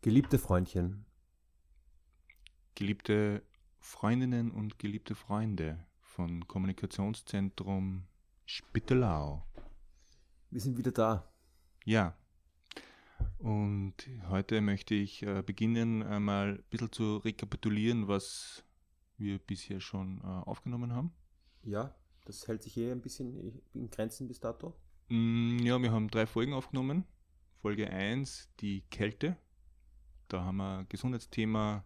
Geliebte Freundchen. Geliebte Freundinnen und geliebte Freunde von Kommunikationszentrum Spittelau. Wir sind wieder da. Ja. Und heute möchte ich äh, beginnen, einmal ein bisschen zu rekapitulieren, was wir bisher schon äh, aufgenommen haben. Ja, das hält sich eh ein bisschen in Grenzen bis dato. Mm, ja, wir haben drei Folgen aufgenommen. Folge 1, die Kälte. Da haben wir Gesundheitsthema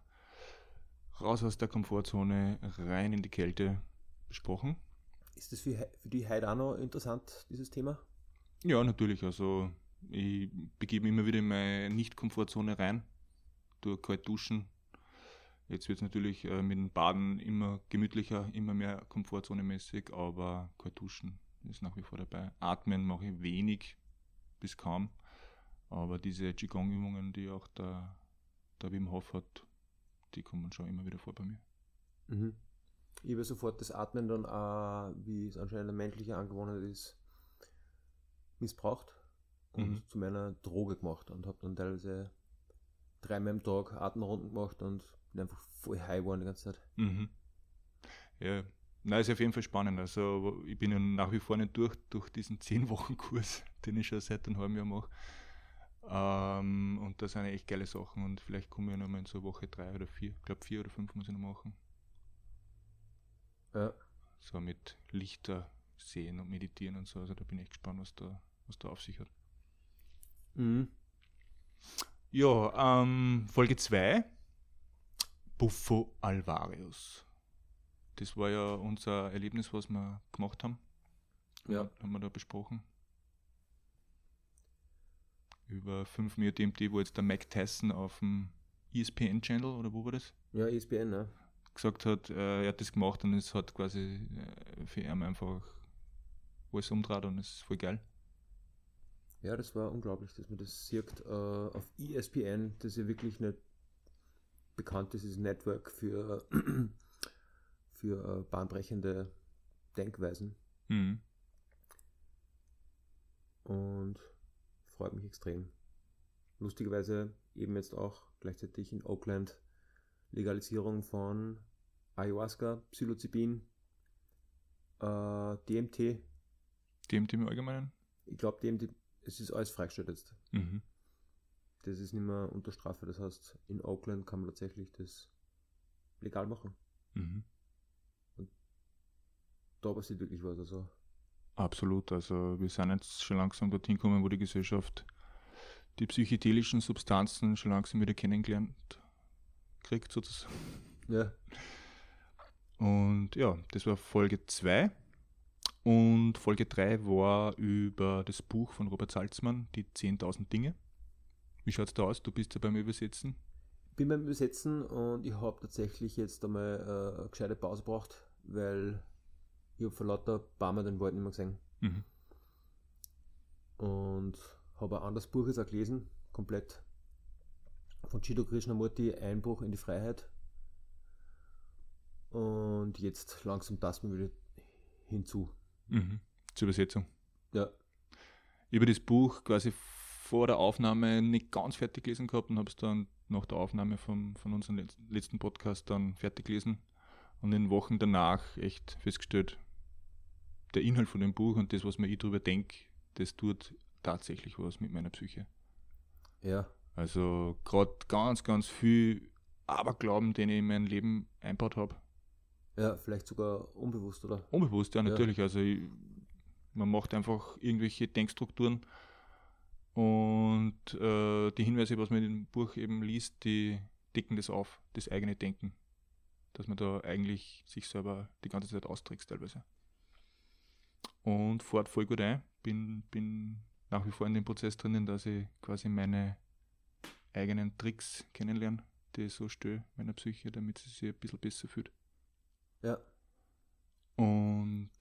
raus aus der Komfortzone, rein in die Kälte besprochen. Ist das für, für die heute auch noch interessant, dieses Thema? Ja, natürlich. Also ich begebe immer wieder in meine Nicht-Komfortzone rein, durch kalt duschen. Jetzt wird es natürlich äh, mit dem Baden immer gemütlicher, immer mehr Komfortzone-mäßig, aber kalt duschen ist nach wie vor dabei. Atmen mache ich wenig bis kaum, aber diese Qigong-Übungen, die auch der, der Wim Hof hat, die kommen schon immer wieder vor bei mir. Mhm. Ich habe sofort das Atmen dann auch, wie es anscheinend eine menschliche Angewohnheit ist, missbraucht und mhm. zu meiner Droge gemacht und habe dann teilweise dreimal am Tag Atemrunden gemacht und bin einfach voll high geworden die ganze Zeit. Mhm. Ja, na, ist auf jeden Fall spannend. Also ich bin ja nach wie vor nicht durch, durch diesen 10-Wochen-Kurs, den ich schon seit einem halben Jahr mache. Ähm, und das sind echt geile Sachen und vielleicht komme ich nochmal in so Woche drei oder vier. Ich glaube vier oder fünf muss ich noch machen. Ja. So mit Lichter sehen und meditieren und so. Also da bin ich echt gespannt, was da, was da auf sich hat. Mhm. Ja, ähm, Folge 2. Buffo Alvarius. Das war ja unser Erlebnis, was wir gemacht haben. Ja. Haben wir da besprochen über 5 Meter DMT, wo jetzt der Mike Tyson auf dem ESPN-Channel oder wo war das? Ja, ESPN, ne? Gesagt hat, äh, er hat das gemacht und es hat quasi äh, für ihn einfach alles umdraht und es ist voll geil. Ja, das war unglaublich, dass man das sieht. Äh, auf ESPN, das ist ja wirklich nicht bekannt ist, ist ein Network für, für äh, bahnbrechende Denkweisen. Mhm. Und freut mich extrem. Lustigerweise eben jetzt auch gleichzeitig in Oakland Legalisierung von Ayahuasca, Psilocybin, äh, DMT. DMT im Allgemeinen? Ich glaube, DMT, es ist alles freigestellt jetzt. Mhm. Das ist nicht mehr unter Strafe. Das heißt, in Oakland kann man tatsächlich das legal machen. Mhm. Und da passiert wirklich was. Also Absolut. Also wir sind jetzt schon langsam dorthin gekommen, wo die Gesellschaft die psychedelischen Substanzen schon langsam wieder kennengelernt kriegt, sozusagen. Ja. Und ja, das war Folge 2. Und Folge 3 war über das Buch von Robert Salzmann, die 10.000 Dinge. Wie schaut es da aus? Du bist ja beim Übersetzen. Ich bin beim Übersetzen und ich habe tatsächlich jetzt einmal äh, eine gescheite Pause gebraucht, weil ich habe vor lauter Barmer den Wald nicht mehr gesehen. Mhm. Und habe ein anderes Buch jetzt auch gelesen, komplett. Von Chido Krishnamurti, Einbruch in die Freiheit. Und jetzt langsam tasten wir wieder hinzu. Mhm. Zur Übersetzung. Ja. Über das Buch quasi vor der Aufnahme nicht ganz fertig gelesen gehabt und habe es dann nach der Aufnahme vom, von unserem letzten Podcast dann fertig gelesen und in Wochen danach echt festgestellt, der Inhalt von dem Buch und das, was mir ich darüber denke, das tut tatsächlich was mit meiner Psyche. Ja. Also gerade ganz, ganz viel Aberglauben, den ich in mein Leben einbaut habe. Ja, vielleicht sogar unbewusst, oder? Unbewusst, ja, natürlich. Ja. Also ich, man macht einfach irgendwelche Denkstrukturen und äh, die Hinweise, was man in dem Buch eben liest, die decken das auf, das eigene Denken. Dass man da eigentlich sich selber die ganze Zeit austrickst teilweise und fahrt voll gut ein. Bin, bin nach wie vor in dem Prozess drinnen, dass ich quasi meine eigenen Tricks kennenlerne, die ich so störe meiner Psyche, damit sie sich ein bisschen besser fühlt. Ja. Und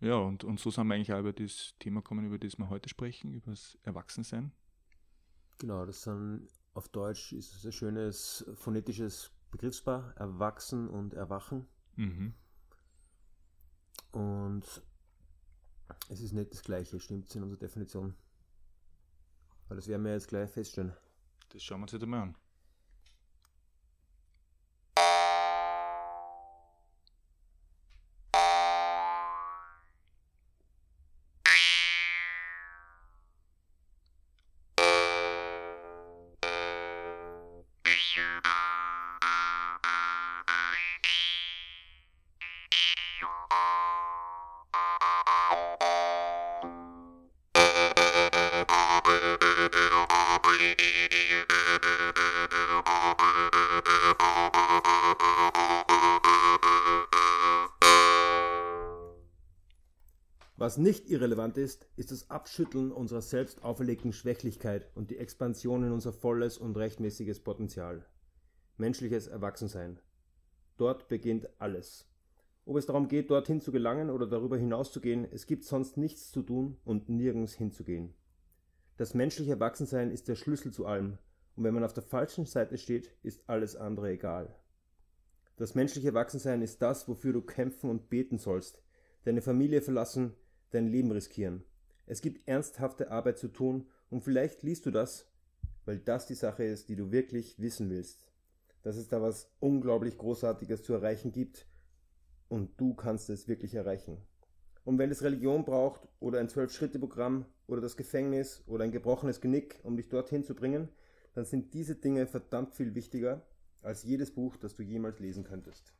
ja, und, und so sind wir eigentlich auch über das Thema gekommen, über das wir heute sprechen, über das Erwachsensein. Genau, das sind auf Deutsch ist es ein schönes phonetisches Begriffspaar, Erwachsen und Erwachen. Mhm. Und es ist nicht das Gleiche, stimmt in unserer Definition. Weil das werden wir jetzt gleich feststellen. Das schauen wir uns jetzt einmal an. Was nicht irrelevant ist, ist das Abschütteln unserer selbst auferlegten Schwächlichkeit und die Expansion in unser volles und rechtmäßiges Potenzial. Menschliches Erwachsensein. Dort beginnt alles. Ob es darum geht, dorthin zu gelangen oder darüber hinauszugehen, es gibt sonst nichts zu tun und nirgends hinzugehen. Das menschliche Erwachsensein ist der Schlüssel zu allem, und wenn man auf der falschen Seite steht, ist alles andere egal. Das menschliche Erwachsensein ist das, wofür du kämpfen und beten sollst, deine Familie verlassen, dein Leben riskieren. Es gibt ernsthafte Arbeit zu tun und vielleicht liest du das, weil das die Sache ist, die du wirklich wissen willst. Dass es da was unglaublich Großartiges zu erreichen gibt und du kannst es wirklich erreichen. Und wenn es Religion braucht oder ein Zwölf-Schritte-Programm oder das Gefängnis oder ein gebrochenes Genick, um dich dorthin zu bringen, dann sind diese Dinge verdammt viel wichtiger als jedes Buch, das du jemals lesen könntest.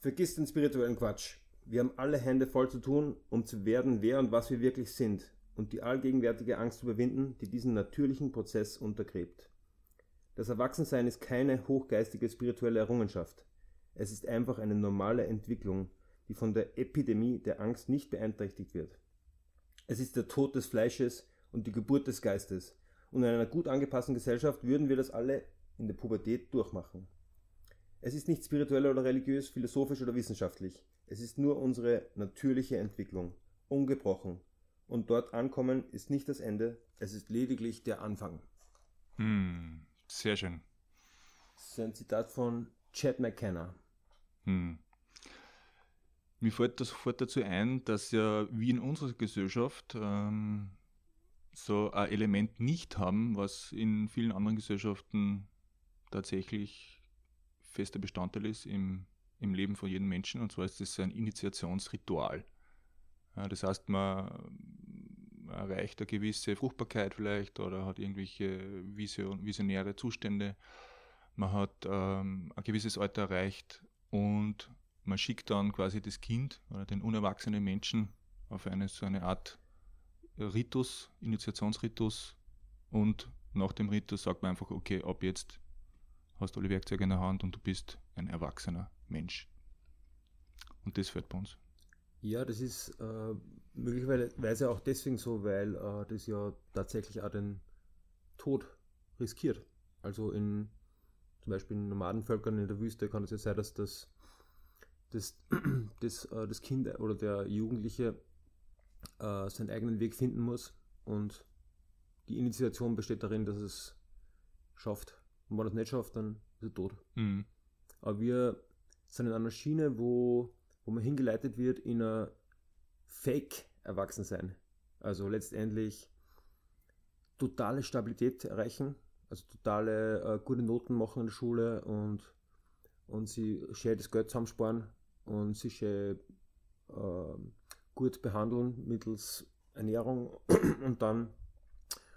Vergiss den spirituellen Quatsch. Wir haben alle Hände voll zu tun, um zu werden, wer und was wir wirklich sind und die allgegenwärtige Angst zu überwinden, die diesen natürlichen Prozess untergräbt. Das Erwachsensein ist keine hochgeistige spirituelle Errungenschaft. Es ist einfach eine normale Entwicklung, die von der Epidemie der Angst nicht beeinträchtigt wird. Es ist der Tod des Fleisches und die Geburt des Geistes, und in einer gut angepassten Gesellschaft würden wir das alle in der Pubertät durchmachen. Es ist nicht spirituell oder religiös, philosophisch oder wissenschaftlich. Es ist nur unsere natürliche Entwicklung, ungebrochen. Und dort ankommen ist nicht das Ende, es ist lediglich der Anfang. Hm, sehr schön. Das ist ein Zitat von Chad McKenna. Hm. Mir fällt das sofort dazu ein, dass ja wie in unserer Gesellschaft ähm, so ein Element nicht haben, was in vielen anderen Gesellschaften tatsächlich fester Bestandteil ist im im Leben von jedem Menschen und zwar ist es ein Initiationsritual. Das heißt, man erreicht eine gewisse Fruchtbarkeit vielleicht oder hat irgendwelche visionäre Zustände. Man hat ähm, ein gewisses Alter erreicht und man schickt dann quasi das Kind oder den unerwachsenen Menschen auf eine so eine Art Ritus, Initiationsritus und nach dem Ritus sagt man einfach, okay, ab jetzt hast du alle Werkzeuge in der Hand und du bist ein Erwachsener. Mensch. Und das fällt bei uns. Ja, das ist äh, möglicherweise auch deswegen so, weil äh, das ja tatsächlich auch den Tod riskiert. Also in zum Beispiel in Nomadenvölkern in der Wüste kann es ja sein, dass das, das, das, äh, das Kind oder der Jugendliche äh, seinen eigenen Weg finden muss und die Initiation besteht darin, dass es schafft. Und wenn er es nicht schafft, dann ist er tot. Mhm. Aber wir in einer Schiene, wo, wo man hingeleitet wird in ein Fake-Erwachsensein. Also letztendlich totale Stabilität erreichen, also totale äh, gute Noten machen in der Schule und, und sie schön das Geld zusammensparen und sich schön äh, gut behandeln mittels Ernährung und dann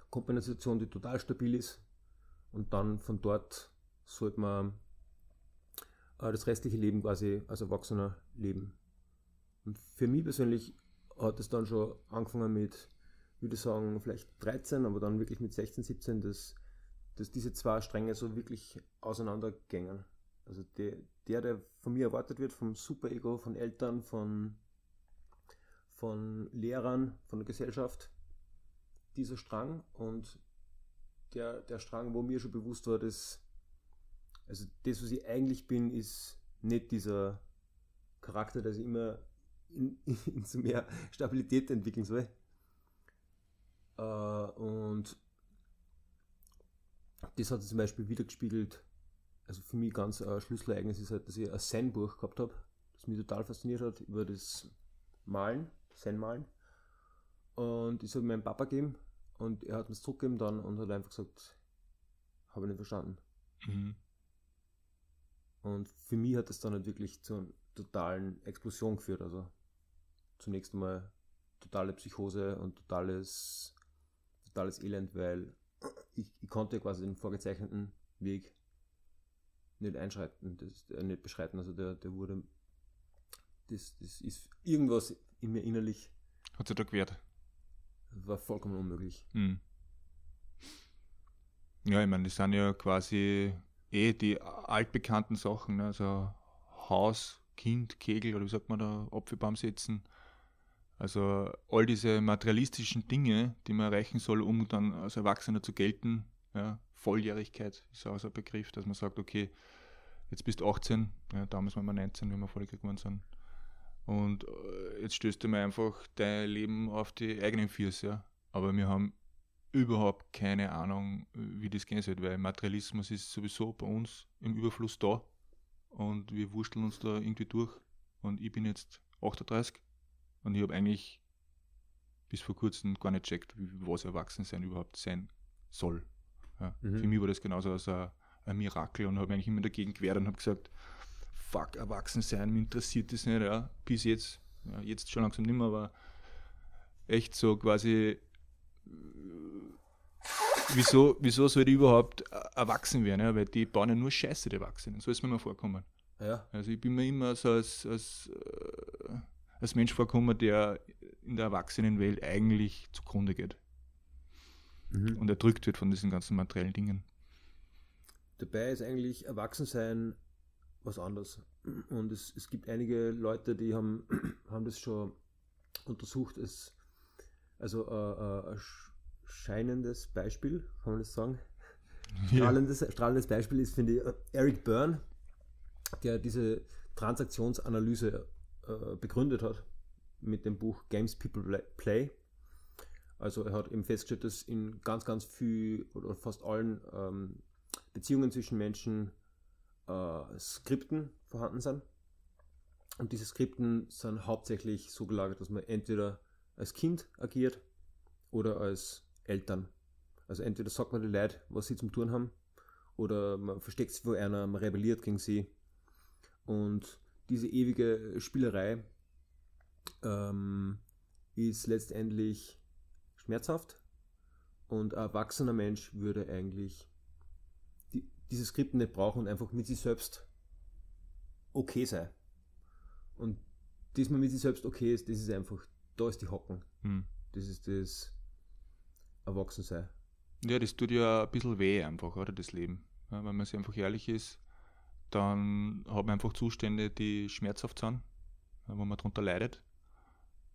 kommt man in eine Situation, die total stabil ist und dann von dort sollte man das restliche Leben quasi als Erwachsener leben. Und für mich persönlich hat es dann schon angefangen mit, würde ich sagen, vielleicht 13, aber dann wirklich mit 16, 17, dass, dass diese zwei Stränge so wirklich auseinandergängen. Also der, der, der von mir erwartet wird, vom Super-Ego, von Eltern, von, von Lehrern, von der Gesellschaft, dieser Strang und der, der Strang, wo mir schon bewusst war, dass also das, was ich eigentlich bin, ist nicht dieser Charakter, der sich immer in, in, zu mehr Stabilität entwickeln soll. Äh, und das hat sich zum Beispiel wiedergespiegelt. Also für mich ganz ein Schlüsselereignis ist halt, dass ich ein Zen-Buch gehabt habe, das mich total fasziniert hat über das Malen, Zen-Malen. Und das habe ich meinem Papa gegeben Und er hat mir es zurückgegeben dann und hat einfach gesagt, habe ich nicht verstanden. Mhm. Und für mich hat es dann halt wirklich zu einer totalen Explosion geführt. Also zunächst einmal totale Psychose und totales, totales Elend, weil ich, ich konnte quasi den vorgezeichneten Weg nicht einschreiten, das, äh, nicht beschreiten. Also der, der wurde, das, das ist irgendwas in mir innerlich. Hat sich da gewehrt? War vollkommen unmöglich. Mhm. Ja, ich meine, das sind ja quasi eh die altbekannten Sachen, ne? also Haus, Kind, Kegel oder wie sagt man da, Apfelbaum setzen. Also all diese materialistischen Dinge, die man erreichen soll, um dann als Erwachsener zu gelten. Ja, Volljährigkeit ist auch so ein Begriff, dass man sagt, okay, jetzt bist du 18, ja, damals waren wir 19, wenn wir volljährig geworden sind. Und äh, jetzt stößt du mir einfach dein Leben auf die eigenen Füße. Ja. Aber wir haben überhaupt keine Ahnung, wie das gehen soll, weil Materialismus ist sowieso bei uns im Überfluss da und wir wursteln uns da irgendwie durch. Und ich bin jetzt 38 und ich habe eigentlich bis vor kurzem gar nicht checkt, was Erwachsensein überhaupt sein soll. Ja. Mhm. Für mich war das genauso als ein, ein Mirakel und habe eigentlich immer dagegen gewehrt und habe gesagt, fuck, Erwachsensein, mich interessiert das nicht, ja, bis jetzt, ja, jetzt schon langsam nicht mehr, aber echt so quasi wieso, wieso soll die überhaupt äh, erwachsen werden? Ja? Weil die bauen ja nur Scheiße, die Erwachsenen. So ist mir mal vorkommen. Ja. Also ich bin mir immer so als, als, äh, als Mensch vorkommen, der in der Erwachsenenwelt eigentlich zugrunde geht. Mhm. Und erdrückt wird von diesen ganzen materiellen Dingen. Dabei ist eigentlich Erwachsensein was anderes. Und es, es gibt einige Leute, die haben, haben das schon untersucht. Es, also äh, äh, scheinendes Beispiel, kann man das sagen? Strahlendes, strahlendes Beispiel ist, finde ich, Eric Byrne, der diese Transaktionsanalyse äh, begründet hat mit dem Buch Games People Play. Also er hat eben festgestellt, dass in ganz, ganz viel oder fast allen ähm, Beziehungen zwischen Menschen äh, Skripten vorhanden sind. Und diese Skripten sind hauptsächlich so gelagert, dass man entweder als Kind agiert oder als Eltern. Also entweder sagt man den Leuten, was sie zum tun haben, oder man versteckt sich vor einer, man rebelliert gegen sie. Und diese ewige Spielerei ähm, ist letztendlich schmerzhaft und ein erwachsener Mensch würde eigentlich die, diese Skripte nicht brauchen und einfach mit sich selbst okay sein. Und dass man mit sich selbst okay ist, das ist einfach, da ist die Hocken. Hm. Das ist das erwachsen sein. Ja, das tut ja ein bisschen weh einfach, oder das Leben. Ja, wenn man sich einfach ehrlich ist, dann hat man einfach Zustände, die schmerzhaft sind, wo man darunter leidet.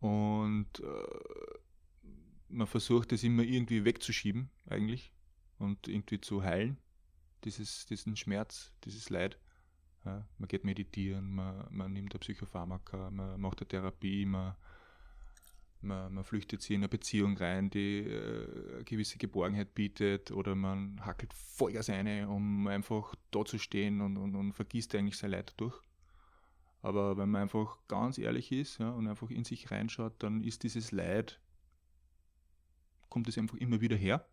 Und äh, man versucht das immer irgendwie wegzuschieben, eigentlich, und irgendwie zu heilen, dieses, diesen Schmerz, dieses Leid. Ja, man geht meditieren, man, man nimmt eine Psychopharmaka, man macht eine Therapie, man man, man flüchtet sich in eine Beziehung rein, die äh, eine gewisse Geborgenheit bietet, oder man hackelt Vollgas eine, um einfach da zu stehen und, und, und vergisst eigentlich sein Leid durch. Aber wenn man einfach ganz ehrlich ist ja, und einfach in sich reinschaut, dann ist dieses Leid, kommt es einfach immer wieder her.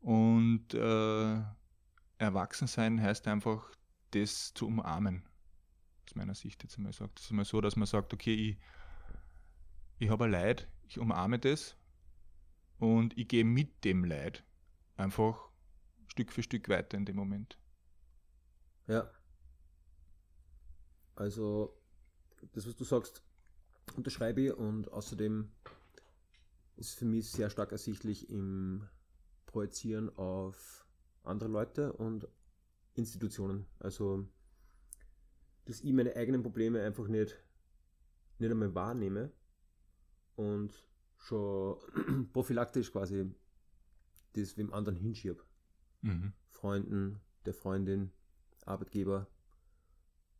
Und äh, Erwachsensein heißt einfach, das zu umarmen. Aus meiner Sicht jetzt einmal sagt. Es ist immer so, dass man sagt, okay, ich ich habe ein Leid, ich umarme das und ich gehe mit dem Leid einfach Stück für Stück weiter in dem Moment. Ja. Also, das, was du sagst, unterschreibe ich und außerdem ist für mich sehr stark ersichtlich im Projizieren auf andere Leute und Institutionen. Also, dass ich meine eigenen Probleme einfach nicht, nicht einmal wahrnehme und schon prophylaktisch quasi das wem anderen hinschieb. Mhm. Freunden, der Freundin, Arbeitgeber.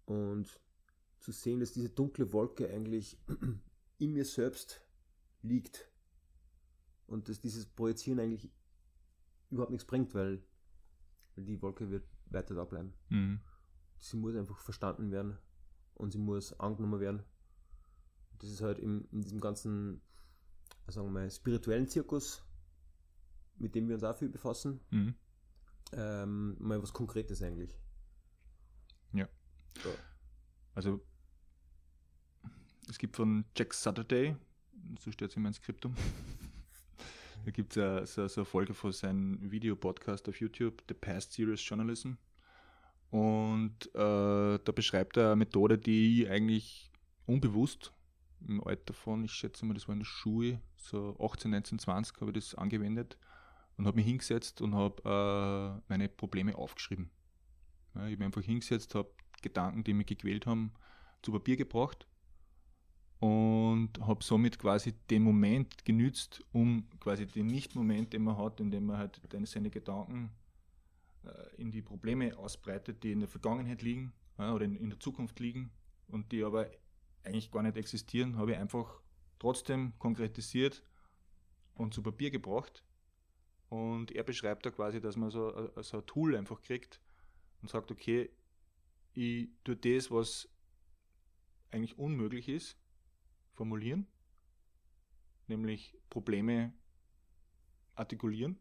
Und zu sehen, dass diese dunkle Wolke eigentlich in mir selbst liegt und dass dieses Projizieren eigentlich überhaupt nichts bringt, weil, weil die Wolke wird weiter da bleiben. Mhm. Sie muss einfach verstanden werden und sie muss angenommen werden das ist halt in, in diesem ganzen, sagen wir mal, spirituellen Zirkus mit dem wir uns auch viel befassen. Mhm. Ähm, mal was Konkretes eigentlich. Ja. So. Also, es gibt von Jack Saturday, so steht es in meinem Skriptum, da gibt es so, so eine Folge von seinem Videopodcast auf YouTube, The Past Serious Journalism. Und äh, da beschreibt er eine Methode, die ich eigentlich unbewusst im Alter von, ich schätze mal, das war in der Schule, so 18, 19, 20 habe ich das angewendet und habe mich hingesetzt und habe äh, meine Probleme aufgeschrieben. Ja, ich habe einfach hingesetzt, habe Gedanken, die mich gequält haben, zu Papier gebracht und habe somit quasi den Moment genützt, um quasi den Nicht-Moment, den man hat, in dem man halt seine Gedanken äh, in die Probleme ausbreitet, die in der Vergangenheit liegen ja, oder in, in der Zukunft liegen und die aber eigentlich gar nicht existieren, habe ich einfach trotzdem konkretisiert und zu Papier gebracht. Und er beschreibt da quasi, dass man so, äh, so ein Tool einfach kriegt und sagt, okay, ich tue das, was eigentlich unmöglich ist, formulieren, nämlich Probleme artikulieren,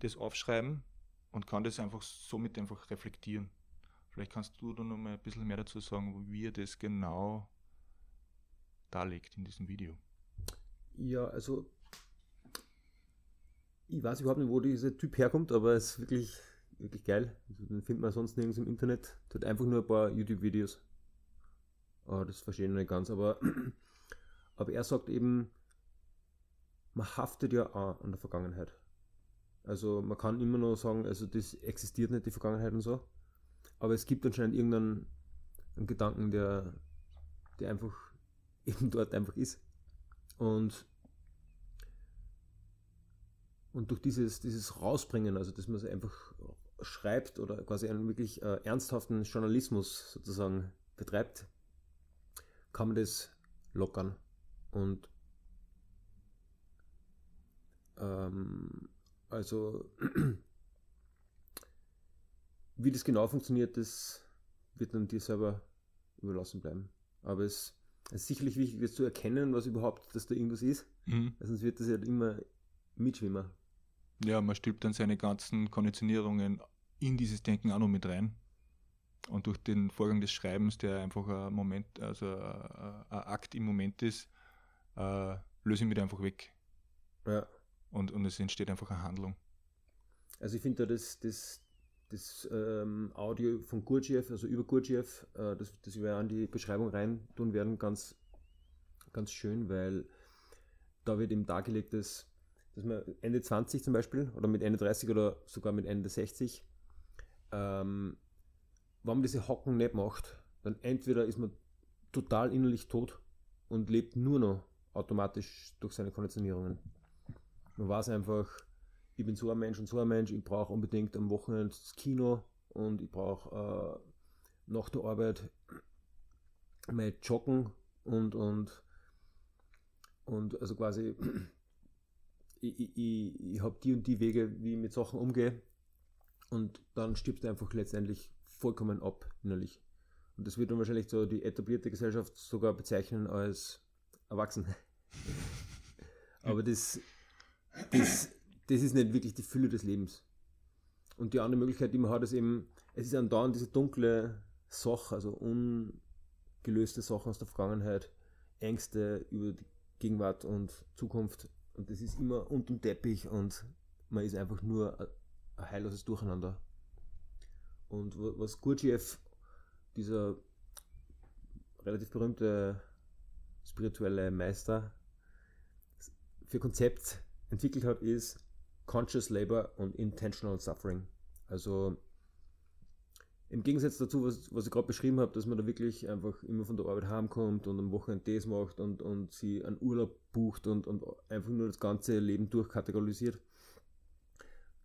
das aufschreiben und kann das einfach somit einfach reflektieren. Vielleicht kannst du da noch mal ein bisschen mehr dazu sagen, wie er das genau darlegt in diesem Video. Ja, also ich weiß überhaupt nicht, wo dieser Typ herkommt, aber es ist wirklich, wirklich geil. Also, den findet man sonst nirgends im Internet. Der hat einfach nur ein paar YouTube-Videos. Oh, das verstehe ich nicht ganz, aber, aber er sagt eben, man haftet ja auch an der Vergangenheit. Also man kann immer nur sagen, also das existiert nicht, die Vergangenheit und so. Aber es gibt anscheinend irgendeinen Gedanken, der, der einfach eben dort einfach ist. Und, und durch dieses, dieses Rausbringen, also dass man es einfach schreibt oder quasi einen wirklich äh, ernsthaften Journalismus sozusagen betreibt, kann man das lockern. Und ähm, also wie das genau funktioniert, das wird dann dir selber überlassen bleiben. Aber es ist sicherlich wichtig, das zu erkennen, was überhaupt, dass da irgendwas ist. Mhm. Sonst wird das ja immer mitschwimmen. Ja, man stülpt dann seine ganzen Konditionierungen in dieses Denken auch noch mit rein. Und durch den Vorgang des Schreibens, der einfach ein Moment, also ein, Akt im Moment ist, äh, löse ich mich einfach weg. Ja. Und, und es entsteht einfach eine Handlung. Also ich finde da das, das, das ähm, Audio von Gurdjieff, also über Gurdjieff, äh, das, das wir an die Beschreibung rein tun werden, ganz, ganz schön, weil da wird eben dargelegt, dass, dass man Ende 20 zum Beispiel oder mit Ende 30 oder sogar mit Ende 60, ähm, wenn man diese Hocken nicht macht, dann entweder ist man total innerlich tot und lebt nur noch automatisch durch seine Konditionierungen. Man weiß einfach, ich bin so ein Mensch und so ein Mensch, ich brauche unbedingt am Wochenende das Kino und ich brauche äh, nach der Arbeit mal joggen und, und, und also quasi ich, ich, ich, ich habe die und die Wege, wie ich mit Sachen umgehe und dann stirbst du einfach letztendlich vollkommen ab innerlich. Und das wird dann wahrscheinlich so die etablierte Gesellschaft sogar bezeichnen als erwachsen. Aber das, das, das ist nicht wirklich die Fülle des Lebens. Und die andere Möglichkeit, die man hat, ist eben, es ist andauernd diese dunkle Sache, also ungelöste Sachen aus der Vergangenheit, Ängste über die Gegenwart und Zukunft. Und das ist immer unter dem Teppich und man ist einfach nur ein heilloses Durcheinander. Und was Gurdjieff, dieser relativ berühmte spirituelle Meister, für Konzept entwickelt hat, ist Conscious Labor und Intentional Suffering. Also im Gegensatz dazu, was, was ich gerade beschrieben habe, dass man da wirklich einfach immer von der Arbeit heimkommt und am Wochenende das macht und, und sie einen Urlaub bucht und, und einfach nur das ganze Leben durchkategorisiert,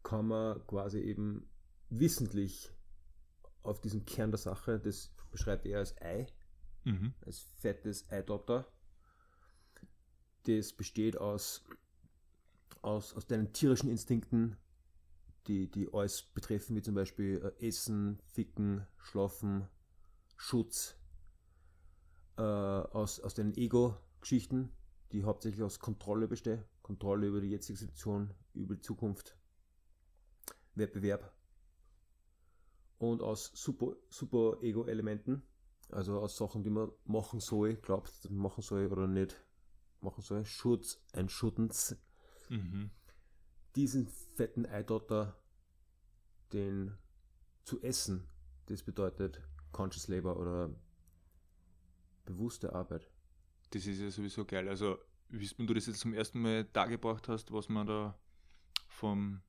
kann man quasi eben wissentlich auf diesen Kern der Sache, das beschreibt er als Ei, mhm. als fettes Eidopter, das besteht aus aus, aus deinen tierischen Instinkten, die, die alles betreffen, wie zum Beispiel äh, Essen, Ficken, Schlafen, Schutz, äh, aus, aus deinen Ego-Geschichten, die hauptsächlich aus Kontrolle bestehen, Kontrolle über die jetzige Situation, über die Zukunft, Wettbewerb. Und aus Super, Super Ego-Elementen, also aus Sachen, die man machen soll, glaubt, machen soll oder nicht machen soll, Schutz, ein Schuttens, mhm. diesen fetten Eidotter, den zu essen, das bedeutet Conscious Labor oder bewusste Arbeit. Das ist ja sowieso geil. Also, wie du das jetzt zum ersten Mal dargebracht hast, was man da vom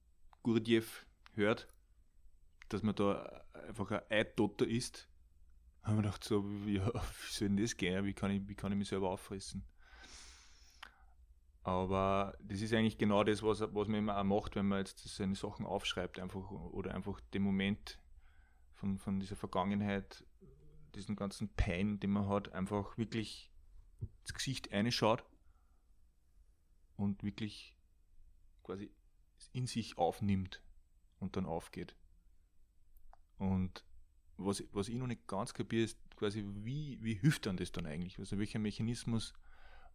Gurdjieff hört, dass man da einfach ein Eidotter ist, haben wir gedacht, so, ja, wie soll denn das gehen? Wie kann ich, wie kann ich mich selber auffressen? Aber das ist eigentlich genau das, was, was man immer auch macht, wenn man jetzt seine Sachen aufschreibt, einfach oder einfach den Moment von, von dieser Vergangenheit, diesen ganzen Pein, den man hat, einfach wirklich ins Gesicht einschaut und wirklich quasi in sich aufnimmt und dann aufgeht. Und was, was ich noch nicht ganz kapiere, ist quasi, wie, wie hilft dann das dann eigentlich? Also welcher Mechanismus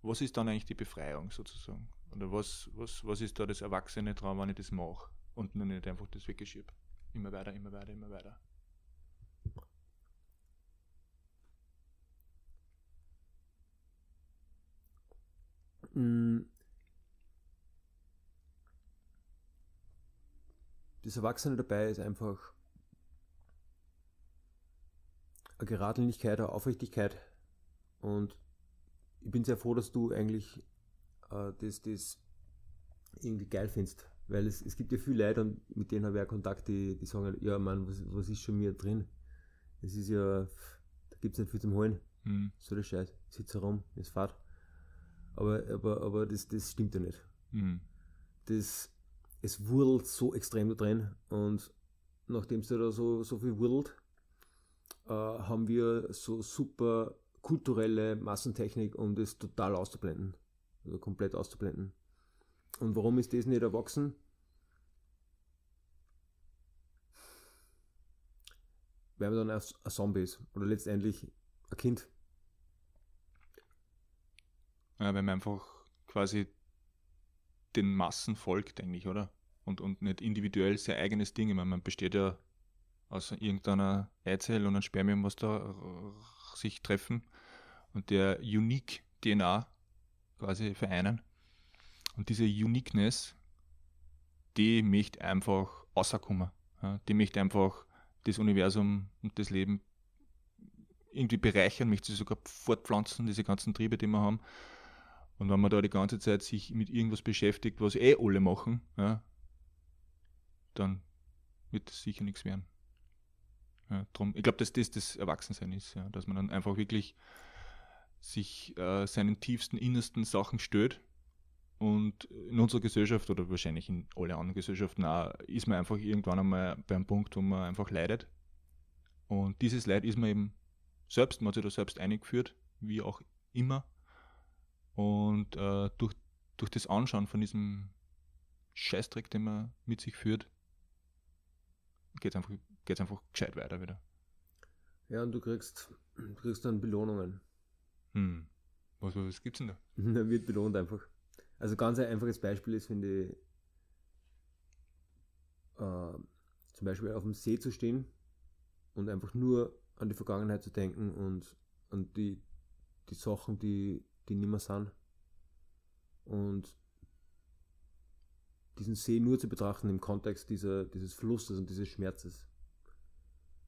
was ist dann eigentlich die Befreiung sozusagen? Oder was, was, was ist da das erwachsene Traum, wenn ich das mache und nur nicht einfach das weggeschiebe? Immer weiter, immer weiter, immer weiter. Mm. Das Erwachsene dabei ist einfach eine Geradlinigkeit, eine Aufrichtigkeit und ich bin sehr froh, dass du eigentlich äh, das, das irgendwie geil findest. Weil es, es gibt ja viele Leute, mit denen habe ich auch Kontakt, die, die sagen, halt, ja Mann, was, was ist schon mir drin? Es ist ja, da gibt es nicht viel zum Holen. Mhm. So der Scheiß. Ich sitze herum, es fahrt. Aber, aber, aber das, das stimmt ja nicht. Mhm. Das, es wurdelt so extrem da drin und nachdem es da so, so viel wurdelt, äh, haben wir so super kulturelle Massentechnik, um das total auszublenden. Also komplett auszublenden. Und warum ist das nicht erwachsen? Weil man dann ein Zombie ist. Oder letztendlich ein Kind. Ja, wenn man einfach quasi den Massen folgt, eigentlich, oder? Und, und nicht individuell sein eigenes Ding. Ich meine, man besteht ja aus irgendeiner Eizelle und einem Spermium, was da sich treffen und der Unique DNA quasi vereinen. Und diese Uniqueness, die möchte einfach rauskommen. Ja, die möchte einfach das Universum und das Leben irgendwie bereichern, möchte sie sogar fortpflanzen, diese ganzen Triebe, die wir haben. Und wenn man da die ganze Zeit sich mit irgendwas beschäftigt, was eh alle machen, ja, dann wird das sicher nichts werden. Ja, drum, ich glaube, dass das das Erwachsensein ist, ja, dass man dann einfach wirklich sich äh, seinen tiefsten, innersten Sachen stört. Und in unserer Gesellschaft oder wahrscheinlich in alle anderen Gesellschaften auch, ist man einfach irgendwann einmal beim Punkt, wo man einfach leidet. Und dieses Leid ist man eben selbst, man hat sich da selbst eingeführt, wie auch immer. Und äh, durch, durch das Anschauen von diesem Scheißdreck, den man mit sich führt, geht es einfach, geht's einfach gescheit weiter wieder. Ja, und du kriegst, du kriegst dann Belohnungen. Hm. Was, was gibt's denn da? da wird belohnt einfach. Also ganz ein einfaches Beispiel ist, finde ich, äh, zum Beispiel auf dem See zu stehen und einfach nur an die Vergangenheit zu denken und an die, die Sachen, die, die nicht mehr sind. Und diesen See nur zu betrachten im Kontext dieser, dieses Flusses und dieses Schmerzes.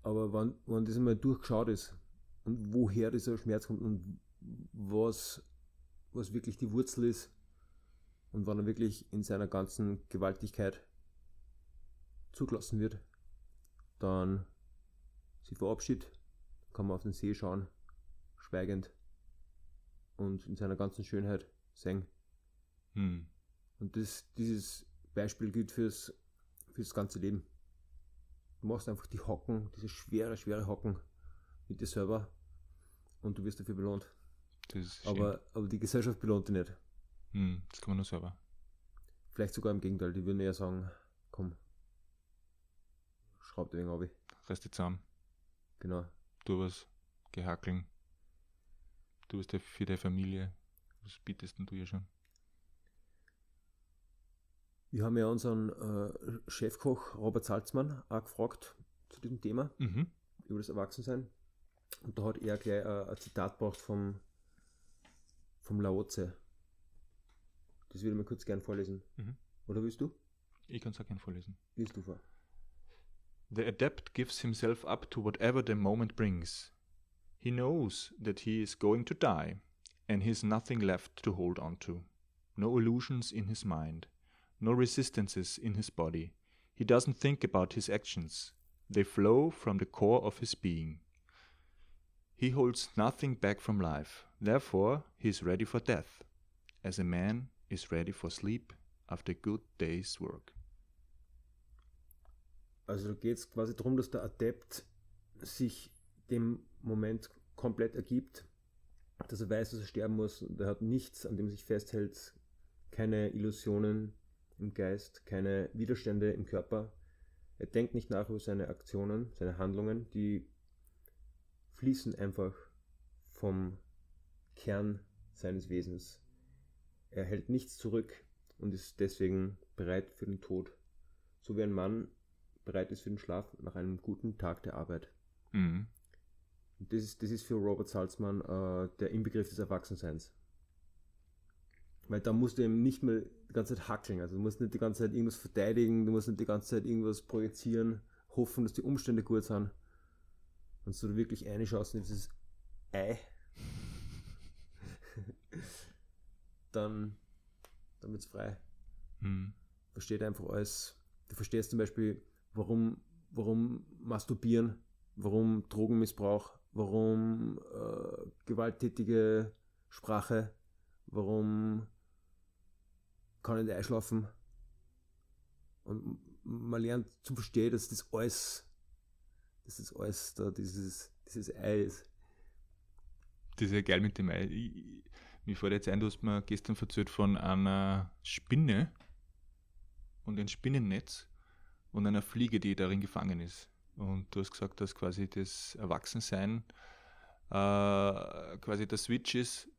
Aber wenn, wenn das einmal durchgeschaut ist und woher dieser Schmerz kommt und was, was wirklich die Wurzel ist und wann er wirklich in seiner ganzen Gewaltigkeit zugelassen wird, dann sie verabschiedet, kann man auf den See schauen, schweigend und in seiner ganzen Schönheit singen. Hm. Und das, dieses Beispiel gilt fürs, fürs ganze Leben. Du machst einfach die Hocken, diese schwere, schwere Hocken mit dir selber und du wirst dafür belohnt aber, aber die Gesellschaft belohnt die nicht. Hm, das kann man nur selber. Vielleicht sogar im Gegenteil, die würden eher sagen, komm, schraub den ab. Reiß dich zusammen. Genau. Du was, gehackeln. Du bist für deine Familie. Was bietest denn du ja schon? Wir haben ja unseren äh, Chefkoch Robert Salzmann auch gefragt zu diesem Thema, Mhm. über das Erwachsensein. Und da hat er gleich äh, ein Zitat gebracht vom, vom Laoze. Das würde ich mir kurz gern vorlesen. Mhm. Oder willst du? Ich kann es auch gerne vorlesen. Liest du vor. The adept gives himself up to whatever the moment brings. He knows that he is going to die, and he has nothing left to hold on to. No illusions in his mind, no resistances in his body. He doesn't think about his actions, they flow from the core of his being. He holds nothing back from life, therefore, he is ready for death, as a man is ready for sleep after a good day's work. Also geht es quasi darum, dass der Adept sich dem Moment komplett ergibt, dass er weiß, dass er sterben muss er hat nichts, an dem er sich festhält, keine Illusionen im Geist, keine Widerstände im Körper. Er denkt nicht nach über seine Aktionen, seine Handlungen, die fließen einfach vom Kern seines Wesens. Er hält nichts zurück und ist deswegen bereit für den Tod. So wie ein Mann bereit ist für den Schlaf nach einem guten Tag der Arbeit. Mhm. Das ist, das ist für Robert Salzmann äh, der Inbegriff des Erwachsenseins. Weil da musst du eben nicht mehr die ganze Zeit hackeln. Also du musst nicht die ganze Zeit irgendwas verteidigen, du musst nicht die ganze Zeit irgendwas projizieren, hoffen, dass die Umstände gut sind. Und so du wirklich reinschaust in dieses Ei, dann, dann wird's frei. Mhm. versteht einfach alles. Du verstehst zum Beispiel, warum, warum Masturbieren, warum Drogenmissbrauch, warum äh, gewalttätige Sprache, warum nicht einschlafen. Und man lernt zu verstehen, dass das alles, dass das alles da dieses, dieses Ei ist. Das ist ja geil mit dem Ei. Ich, ich- mir fällt jetzt ein, du hast mir gestern erzählt von einer Spinne und ein Spinnennetz und einer Fliege, die darin gefangen ist. Und du hast gesagt, dass quasi das Erwachsensein äh, quasi der Switch ist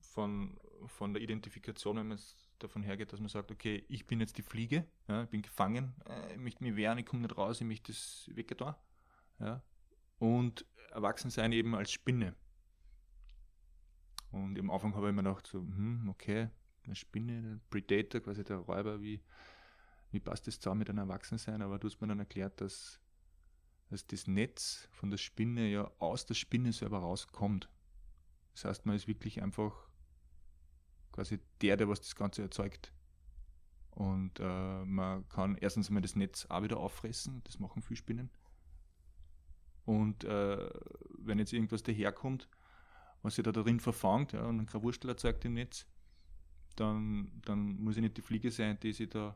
von, von der Identifikation, wenn man davon hergeht, dass man sagt, okay, ich bin jetzt die Fliege, ja, ich bin gefangen, äh, ich möchte mich wehren, ich komme nicht raus, ich möchte das weggetan. Ja. Und Erwachsensein eben als Spinne. Und am Anfang habe ich mir gedacht, so, hm, okay, eine Spinne, der Predator, quasi der Räuber, wie, wie passt das zusammen mit einem Erwachsensein? Aber du hast mir dann erklärt, dass, dass das Netz von der Spinne ja aus der Spinne selber rauskommt. Das heißt, man ist wirklich einfach quasi der, der was das Ganze erzeugt. Und äh, man kann erstens einmal das Netz auch wieder auffressen, das machen viele Spinnen. Und äh, wenn jetzt irgendwas daherkommt, was sich da drin verfangt ja, und ein Gravurstell erzeugt im Netz, dann, dann muss ich nicht die Fliege sein, die sich da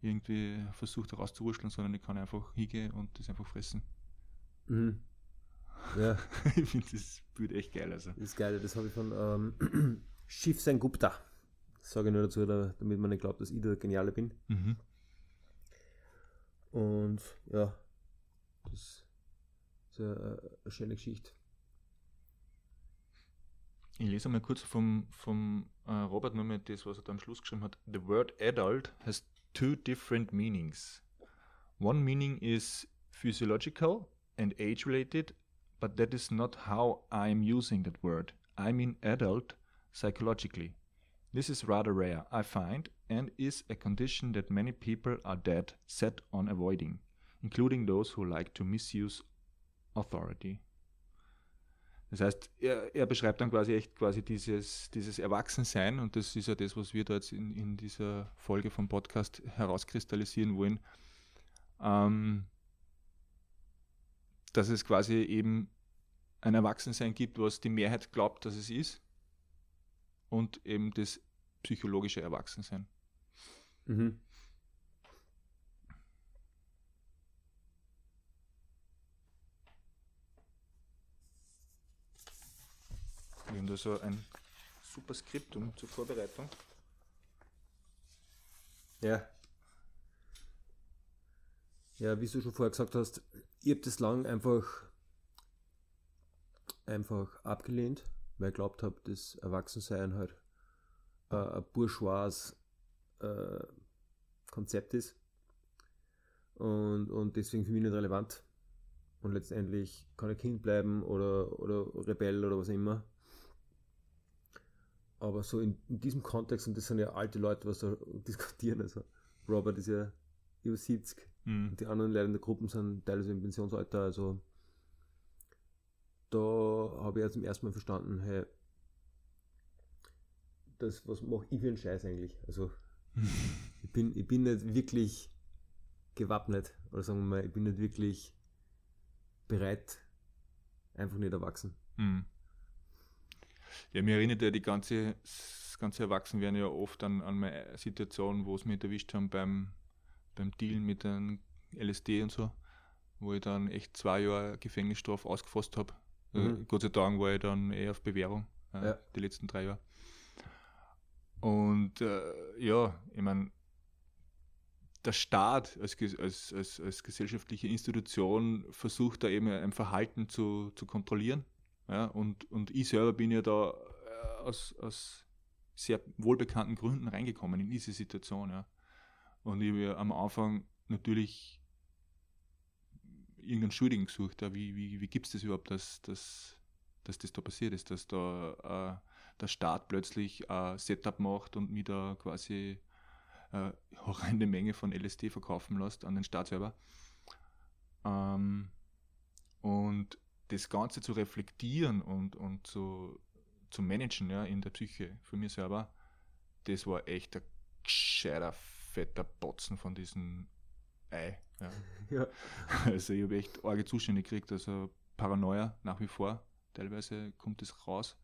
irgendwie versucht herauszuwurschteln, sondern ich kann einfach hingehen und das einfach fressen. Mhm. Ja, ich finde das Bild echt geil. Also. das ist geil. Das habe ich von ähm, Shiv Sen Gupta. Das sage ich nur dazu, da, damit man nicht glaubt, dass ich der Geniale bin. Mhm. Und ja, das ist eine, eine schöne Geschichte. Ich lese mal kurz vom, vom äh, Robert nochmal das, was er da am Schluss geschrieben hat. The word adult has two different meanings. One meaning is physiological and age related, but that is not how I'm using that word. I mean adult psychologically. This is rather rare, I find, and is a condition that many people are dead set on avoiding, including those who like to misuse authority. Das heißt, er, er beschreibt dann quasi echt quasi dieses, dieses Erwachsensein und das ist ja das, was wir da jetzt in, in dieser Folge vom Podcast herauskristallisieren wollen, ähm, dass es quasi eben ein Erwachsensein gibt, was die Mehrheit glaubt, dass es ist und eben das psychologische Erwachsensein. Mhm. Wir haben da so ein super Skriptum zur Vorbereitung. Ja. Ja, wie du schon vorher gesagt hast, ich habe das lang einfach, einfach abgelehnt, weil ich glaubt habe, das Erwachsensein halt äh, ein bourgeois äh, Konzept ist. Und, und deswegen für mich nicht relevant. Und letztendlich kann ich Kind bleiben oder, oder Rebell oder was immer. Aber so in, in diesem Kontext, und das sind ja alte Leute, was da diskutieren, also Robert ist ja über 70 mhm. und die anderen Leute in der Gruppe sind teilweise im Pensionsalter, also da habe ich ja zum ersten Mal verstanden, hey, das, was mache ich für einen Scheiß eigentlich? Also ich, bin, ich bin nicht wirklich gewappnet oder sagen wir mal, ich bin nicht wirklich bereit, einfach nicht erwachsen. Mhm. Ja, mir erinnert ja die ganze, das ganze Erwachsenwerden ja oft an, an meine Situation, wo es mich erwischt haben beim, beim Dealen mit dem LSD und so, wo ich dann echt zwei Jahre Gefängnisstrafe ausgefasst habe. Äh, mhm. Gott sei Dank war ich dann eher auf Bewährung, äh, ja. die letzten drei Jahre. Und äh, ja, ich meine, der Staat als, als, als, als gesellschaftliche Institution versucht da eben ein Verhalten zu, zu kontrollieren. Ja, und, und ich selber bin ja da äh, aus, aus sehr wohlbekannten Gründen reingekommen in diese Situation. Ja. Und ich habe ja am Anfang natürlich irgendeinen Schuldigen gesucht. Wie, wie, wie gibt es das überhaupt, dass, dass, dass das da passiert ist, dass da äh, der Staat plötzlich ein Setup macht und mir da quasi äh, horrende Menge von LSD verkaufen lässt an den Staat selber. Ähm, und das Ganze zu reflektieren und, und zu, zu managen ja, in der Psyche für mich selber, das war echt ein gescheiter, fetter Botzen von diesem Ei. Ja. Ja. Also ich habe echt arge Zustände gekriegt, also Paranoia nach wie vor. Teilweise kommt es raus.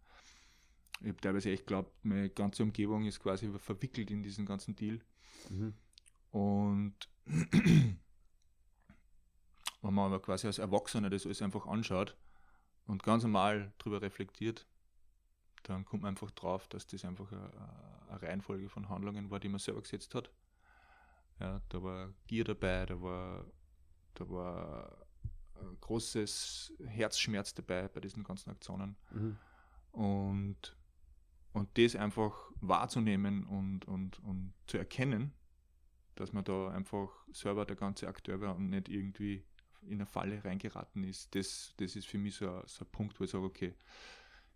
Ich habe teilweise echt geglaubt, meine ganze Umgebung ist quasi verwickelt in diesen ganzen Deal. Mhm. Und wenn man aber quasi als Erwachsener das alles einfach anschaut und ganz normal darüber reflektiert, dann kommt man einfach drauf, dass das einfach eine, eine Reihenfolge von Handlungen war, die man selber gesetzt hat. Ja, da war Gier dabei, da war, da war ein großes Herzschmerz dabei bei diesen ganzen Aktionen. Mhm. Und, und das einfach wahrzunehmen und, und, und zu erkennen, dass man da einfach selber der ganze Akteur war und nicht irgendwie in eine Falle reingeraten ist. Das, das ist für mich so ein, so ein Punkt, wo ich sage, okay,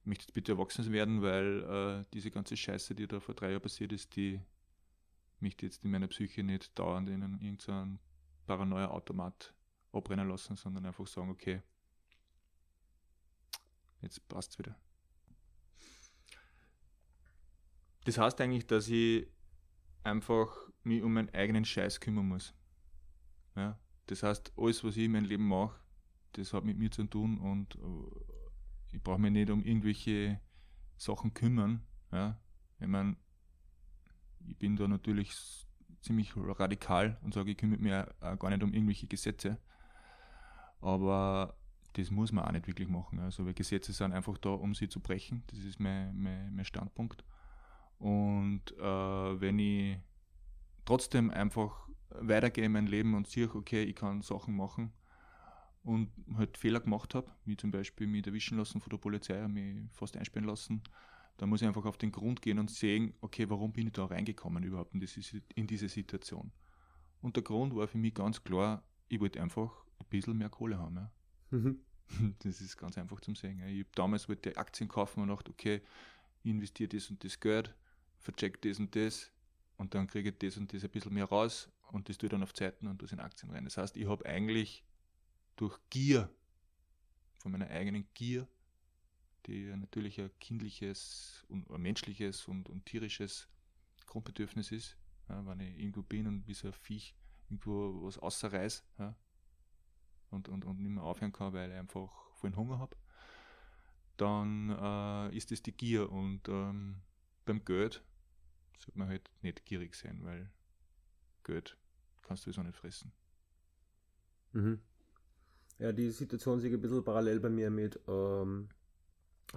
ich möchte jetzt bitte erwachsen werden, weil äh, diese ganze Scheiße, die da vor drei Jahren passiert ist, die mich jetzt in meiner Psyche nicht dauernd in irgendeinen Paranoia-Automat abrennen lassen, sondern einfach sagen, okay, jetzt passt es wieder. Das heißt eigentlich, dass ich einfach mich um meinen eigenen Scheiß kümmern muss. Ja? Das heißt, alles, was ich in meinem Leben mache, das hat mit mir zu tun und äh, ich brauche mich nicht um irgendwelche Sachen kümmern. Ja? Ich meine, ich bin da natürlich ziemlich radikal und sage, ich kümmere mich auch gar nicht um irgendwelche Gesetze. Aber das muss man auch nicht wirklich machen. Also, weil Gesetze sind einfach da, um sie zu brechen. Das ist mein, mein, mein Standpunkt. Und äh, wenn ich trotzdem einfach weitergehe in mein Leben und sehe, okay, ich kann Sachen machen und halt Fehler gemacht habe, wie zum Beispiel mich erwischen lassen von der Polizei, mich fast einsperren lassen, dann muss ich einfach auf den Grund gehen und sehen, okay, warum bin ich da reingekommen überhaupt in diese, in diese Situation. Und der Grund war für mich ganz klar, ich wollte einfach ein bisschen mehr Kohle haben. Ja. Mhm. Das ist ganz einfach zum Sehen. Ich habe damals wollte Aktien kaufen und dachte, okay, ich investiere das und das Geld, vercheck das und das und dann kriege ich das und das ein bisschen mehr raus und das tue ich dann auf Zeiten und das in Aktien rein. Das heißt, ich habe eigentlich durch Gier, von meiner eigenen Gier, die natürlich ein kindliches und ein menschliches und, und tierisches Grundbedürfnis ist, ja, wenn ich irgendwo bin und wie so ein Viech irgendwo was außerreiß ja, und, und, und nicht mehr aufhören kann, weil ich einfach vollen Hunger habe, dann äh, ist es die Gier und ähm, beim Geld sollte man halt nicht gierig sein, weil Geld kannst du so nicht fressen. Mhm. Ja, die Situation sieht ein bisschen parallel bei mir mit ähm,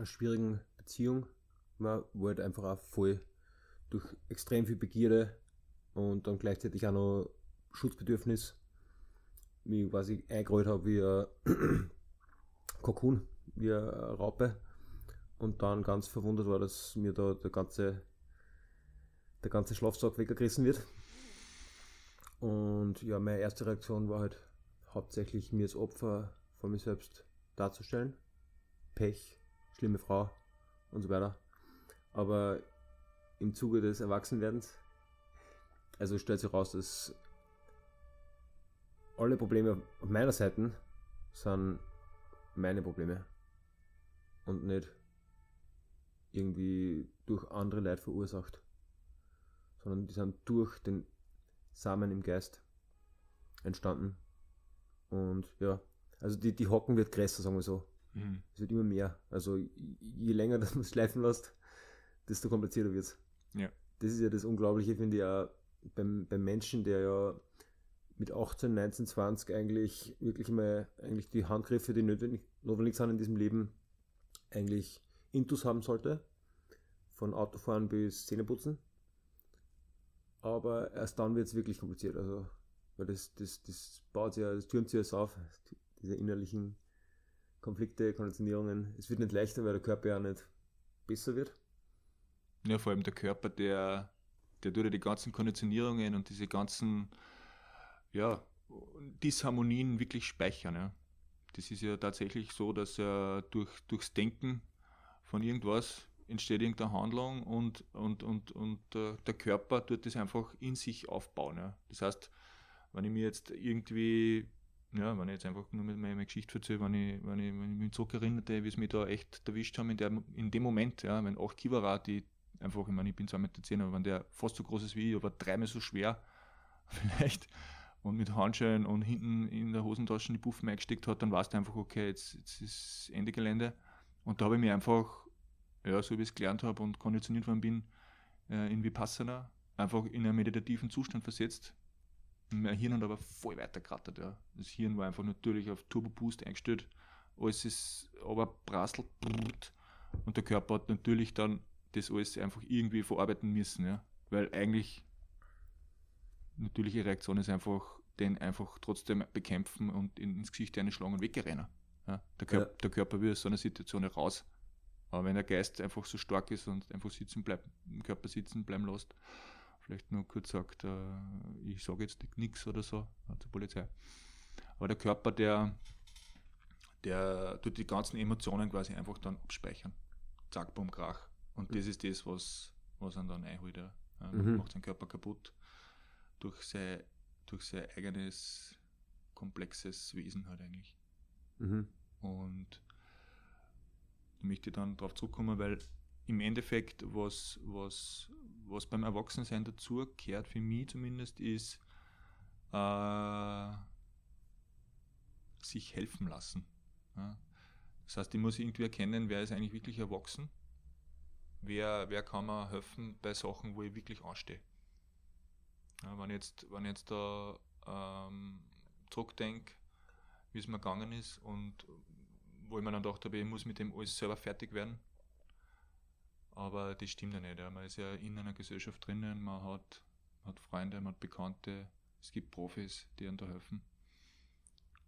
schwierigen Beziehung. Man wollte einfach auch voll durch extrem viel Begierde und dann gleichzeitig auch noch Schutzbedürfnis mich quasi eingerollt habe wie ein Kokon, wie eine Raupe und dann ganz verwundert war, dass mir da der ganze der ganze Schlafsack weggerissen wird. Und ja, meine erste Reaktion war halt hauptsächlich mir als Opfer von mir selbst darzustellen. Pech, schlimme Frau und so weiter. Aber im Zuge des Erwachsenwerdens, also stellt sich raus, dass alle Probleme auf meiner Seite sind meine Probleme und nicht irgendwie durch andere Leid verursacht, sondern die sind durch den Samen im Geist entstanden. Und ja, also die, die Hocken wird größer, sagen wir so. Mhm. Es wird immer mehr. Also je länger das man schleifen lässt, desto komplizierter wird es. Ja. Das ist ja das Unglaubliche, finde ich auch beim, beim Menschen, der ja mit 18, 19, 20 eigentlich wirklich mal eigentlich die Handgriffe, die notwendig, notwendig sind in diesem Leben, eigentlich Intus haben sollte. Von Autofahren bis Zähneputzen. Aber erst dann wird es wirklich kompliziert. Also, weil das, das, das baut sich ja, das türmt sich ja auf, diese innerlichen Konflikte, Konditionierungen. Es wird nicht leichter, weil der Körper ja nicht besser wird. Ja, vor allem der Körper, der, der tut ja die ganzen Konditionierungen und diese ganzen ja, Disharmonien wirklich speichern. Ja. Das ist ja tatsächlich so, dass er durch, durchs Denken von irgendwas entsteht irgendeine Handlung und, und, und, und äh, der Körper tut das einfach in sich aufbauen. Ja. Das heißt, wenn ich mir jetzt irgendwie, ja, wenn ich jetzt einfach nur mit meiner Geschichte erzähle, wenn ich, wenn ich, wenn ich mich zurückerinnerte, wie es mich da echt erwischt haben in, der, in dem Moment, ja, wenn 8 Kivara, die einfach, ich meine, ich bin 2,10 Meter, aber wenn der fast so groß ist wie ich, aber dreimal so schwer, vielleicht, und mit Handschellen und hinten in der Hosentasche die Puffen eingesteckt hat, dann weißt du einfach, okay, jetzt, jetzt ist Ende Gelände. Und da habe ich mich einfach, ja, so wie ich es gelernt habe und konditioniert worden bin, äh, in Vipassana, einfach in einen meditativen Zustand versetzt. Mein Hirn hat aber voll weitergerattert. Ja. Das Hirn war einfach natürlich auf Turbo Boost eingestellt. Alles ist aber prasselt und der Körper hat natürlich dann das alles einfach irgendwie verarbeiten müssen. Ja. Weil eigentlich natürliche Reaktion ist einfach, den einfach trotzdem bekämpfen und ins Gesicht einschlagen und wegrennen. Ja, der, Körper, ja. der Körper will aus so einer Situation raus. Aber wenn der Geist einfach so stark ist und einfach sitzen bleibt, im Körper sitzen bleiben lässt, vielleicht nur kurz sagt, äh, ich sage jetzt nichts oder so zur Polizei. Aber der Körper, der, der tut die ganzen Emotionen quasi einfach dann abspeichern. Zack, bumm, krach. Und das ist das, was, was einen dann einholt. Ja. Mhm. Macht seinen Körper kaputt durch sein, durch sein eigenes komplexes Wesen halt eigentlich. Mhm. Und da möchte ich dann darauf zurückkommen, weil im Endeffekt, was, was, was beim Erwachsensein dazu gehört, für mich zumindest, ist äh, sich helfen lassen. Ja. Das heißt, ich muss irgendwie erkennen, wer ist eigentlich wirklich erwachsen, wer, wer kann mir helfen bei Sachen, wo ich wirklich anstehe. Ja, wenn, jetzt, wenn ich jetzt da ähm, zurückdenke, wie es mir gegangen ist und wo ich mir dann gedacht habe, ich muss mit dem alles selber fertig werden. Aber das stimmt ja nicht. Ja. Man ist ja in einer Gesellschaft drinnen, man hat, hat Freunde, man hat Bekannte, es gibt Profis, die einem da helfen.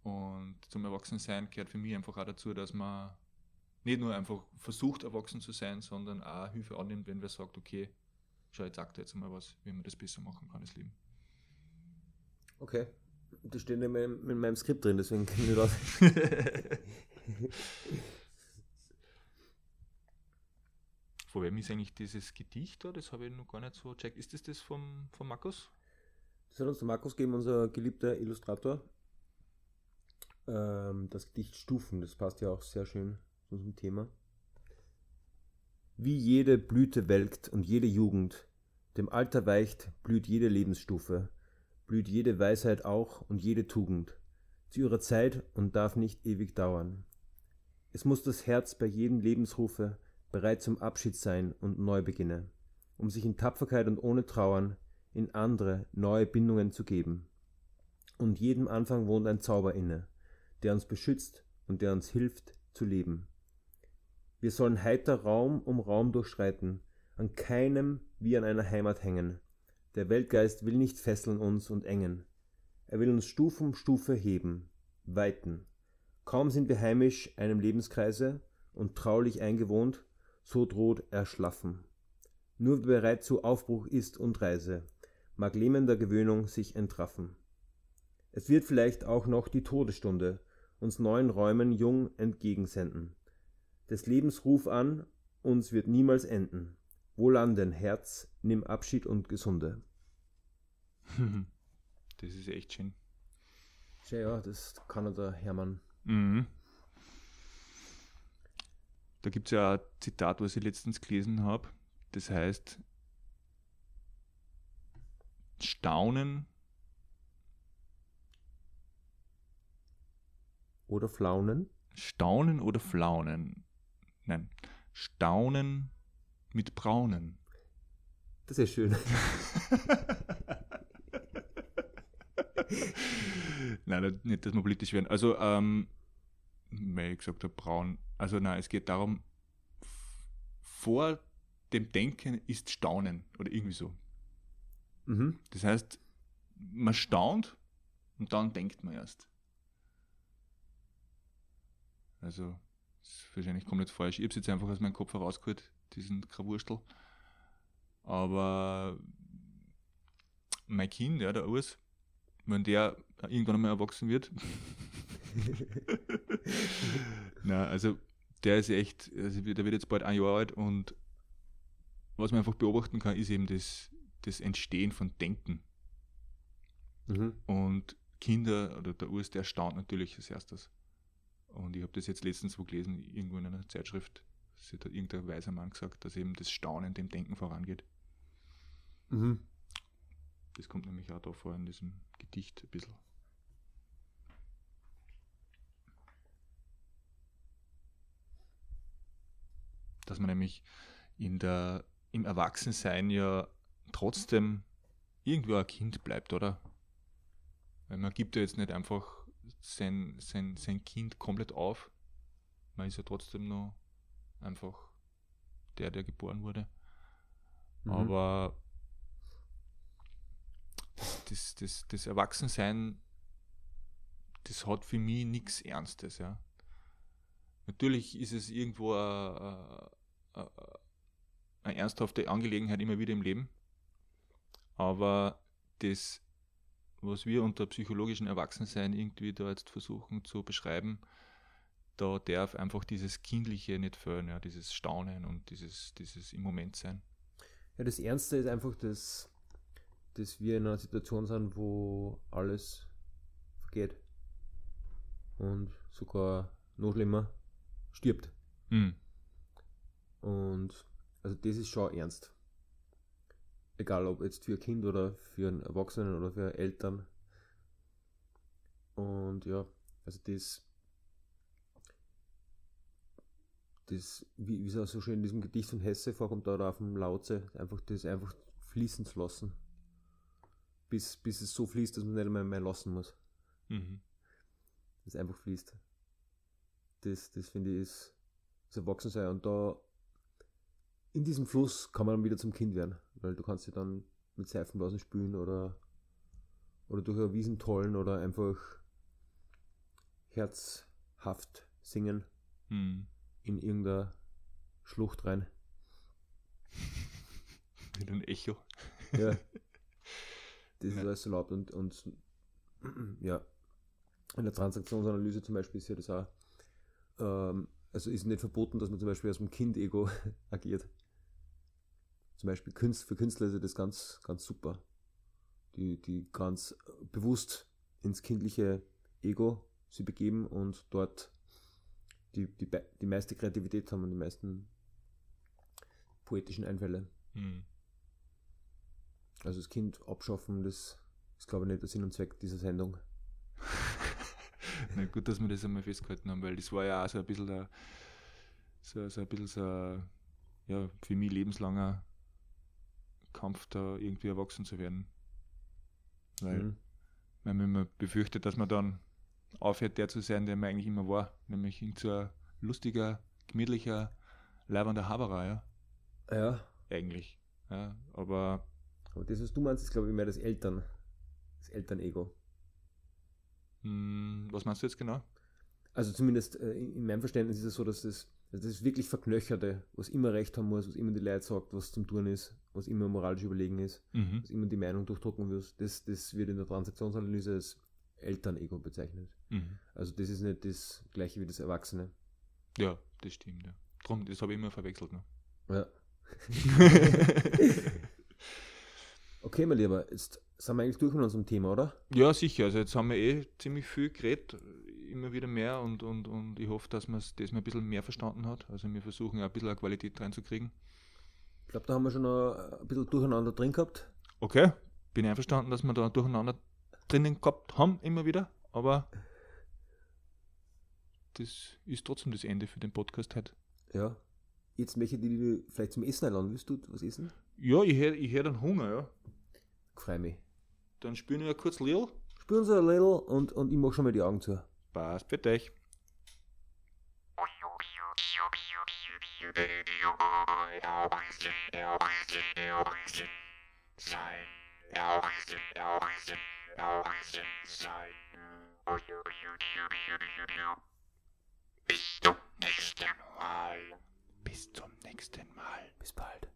Und zum Erwachsensein gehört für mich einfach auch dazu, dass man nicht nur einfach versucht, erwachsen zu sein, sondern auch Hilfe annimmt, wenn wer sagt, okay, schau, jetzt sagt er jetzt mal was, wie man das besser machen kann, das Leben. Okay. Das steht in meinem, in meinem Skript drin, deswegen kann ich das. Von wem ist eigentlich dieses Gedicht da? Das habe ich noch gar nicht so checkt. Ist das das vom, vom Markus? Das hat uns der Markus gegeben, unser geliebter Illustrator. Ähm, das Gedicht Stufen, das passt ja auch sehr schön zu unserem Thema. Wie jede Blüte welkt und jede Jugend, dem Alter weicht, blüht jede Lebensstufe, blüht jede Weisheit auch und jede Tugend, zu ihrer Zeit und darf nicht ewig dauern. Es muss das Herz bei jedem Lebensrufe bereit zum Abschied sein und neu beginne, um sich in Tapferkeit und ohne Trauern in andere, neue Bindungen zu geben. Und jedem Anfang wohnt ein Zauber inne, der uns beschützt und der uns hilft zu leben. Wir sollen heiter Raum um Raum durchschreiten, an keinem wie an einer Heimat hängen. Der Weltgeist will nicht fesseln uns und engen. Er will uns Stufe um Stufe heben, weiten. Kaum sind wir heimisch einem Lebenskreise und traulich eingewohnt, so droht Erschlaffen. Nur wer bereit zu Aufbruch ist und Reise, mag lähmender Gewöhnung sich entraffen. Es wird vielleicht auch noch die Todesstunde uns neuen Räumen jung entgegensenden. Des Lebens Ruf an uns wird niemals enden. Wohlan denn Herz, nimm Abschied und Gesunde. Das ist echt schön. Ja, das kann der Hermann. Mhm. Da gibt es ja ein Zitat, was ich letztens gelesen habe. Das heißt, Staunen oder Flaunen? Staunen oder Flaunen? Nein, Staunen mit Braunen. Das ist schön. nein, nicht, dass wir politisch werden. Also, ähm, weil ich gesagt habe, braun. Also, nein, es geht darum, vor dem Denken ist Staunen oder irgendwie so. Mhm. Das heißt, man staunt und dann denkt man erst. Also, ist wahrscheinlich komplett falsch. Ich habe es jetzt einfach aus meinem Kopf herausgeholt, diesen Krawurstel. Aber mein Kind, ja, der Urs, wenn der irgendwann einmal erwachsen wird. Na, also der ist echt, also der wird jetzt bald ein Jahr alt und was man einfach beobachten kann, ist eben das, das Entstehen von Denken. Mhm. Und Kinder, oder der Urs, der staunt natürlich als erstes. Und ich habe das jetzt letztens wo gelesen, irgendwo in einer Zeitschrift, es hat irgendein weiser Mann gesagt, dass eben das Staunen dem Denken vorangeht. Mhm. Das kommt nämlich auch da vor in diesem Gedicht ein bisschen. Dass man nämlich in der, im Erwachsensein ja trotzdem irgendwo ein Kind bleibt, oder? Weil man gibt ja jetzt nicht einfach sein, sein, sein Kind komplett auf. Man ist ja trotzdem noch einfach der, der geboren wurde. Mhm. Aber das, das, das Erwachsensein, das hat für mich nichts Ernstes. Ja. Natürlich ist es irgendwo eine, eine, eine ernsthafte Angelegenheit immer wieder im Leben, aber das, was wir unter psychologischen Erwachsensein irgendwie da jetzt versuchen zu beschreiben, da darf einfach dieses Kindliche nicht fehlen, ja, dieses Staunen und dieses, dieses im Moment sein. Ja, das Ernste ist einfach das, dass wir in einer Situation sind, wo alles vergeht. Und sogar noch schlimmer stirbt. Mhm. Und also das ist schon ernst. Egal ob jetzt für ein Kind oder für einen Erwachsenen oder für Eltern. Und ja, also das, das wie, wie es auch so schön in diesem Gedicht von Hesse vorkommt, da auf dem Lautze, einfach das einfach fließen zu lassen bis, bis es so fließt, dass man nicht mehr, mehr lassen muss. Mhm. Das einfach fließt. Das, das finde ich ist das Erwachsensein. Und da in diesem Fluss kann man dann wieder zum Kind werden, weil du kannst ja dann mit Seifenblasen spülen oder, oder durch Wiesen tollen oder einfach herzhaft singen mhm. in irgendeiner Schlucht rein. In ein Echo. Ja. Das ja. ist alles erlaubt und, und ja, in der Transaktionsanalyse zum Beispiel ist ja das auch, ähm, also ist nicht verboten, dass man zum Beispiel aus dem Kind-Ego agiert. Zum Beispiel für Künstler ist das ganz, ganz super. Die, die ganz bewusst ins kindliche Ego sie begeben und dort die, die, die meiste Kreativität haben und die meisten poetischen Einfälle. Mhm. Also das Kind abschaffen, das ist glaube ich nicht der Sinn und Zweck dieser Sendung. Na gut, dass wir das einmal festgehalten haben, weil das war ja auch so ein bisschen so, so ein bisschen so ja, für mich lebenslanger Kampf, da irgendwie erwachsen zu werden. Weil, mhm. weil man immer befürchtet, dass man dann aufhört, der zu sein, der man eigentlich immer war. Nämlich so ein lustiger, gemütlicher, leibender Haberer, ja. Ja. Eigentlich. Ja, aber aber das, was du meinst, ist, glaube ich, mehr das Eltern, das Elternego. Hm, was meinst du jetzt genau? Also zumindest äh, in meinem Verständnis ist es so, dass das Also das ist wirklich Verknöcherte, was immer recht haben muss, was immer die Leute sagt, was zum Tun ist, was immer moralisch überlegen ist, Mhm. was immer die Meinung durchdrucken muss. Das, das wird in der Transaktionsanalyse als Elternego bezeichnet. Mhm. Also das ist nicht das gleiche wie das Erwachsene. Ja, das stimmt, ja. Drum, das habe ich immer verwechselt. Ne? Ja. Okay, mein Lieber, jetzt sind wir eigentlich durch mit unserem Thema, oder? Ja, sicher. Also jetzt haben wir eh ziemlich viel geredet, immer wieder mehr und, und, und ich hoffe, dass man es das mal ein bisschen mehr verstanden hat. Also wir versuchen ja ein bisschen Qualität reinzukriegen. Ich glaube, da haben wir schon ein bisschen durcheinander drin gehabt. Okay, bin einverstanden, dass wir da durcheinander drinnen gehabt haben, immer wieder, aber das ist trotzdem das Ende für den Podcast heute. Ja. Jetzt möchte ich dich vielleicht zum Essen einladen. Willst du was essen? Ja, ich hätte ich einen Hunger, ja. Freue mich. Dann spielen wir kurz Lil. Spüren Sie ein little und, und ich mache schon mal die Augen zu. Passt für dich. Bis zum nächsten Mal. Bis zum nächsten Mal. Bis bald.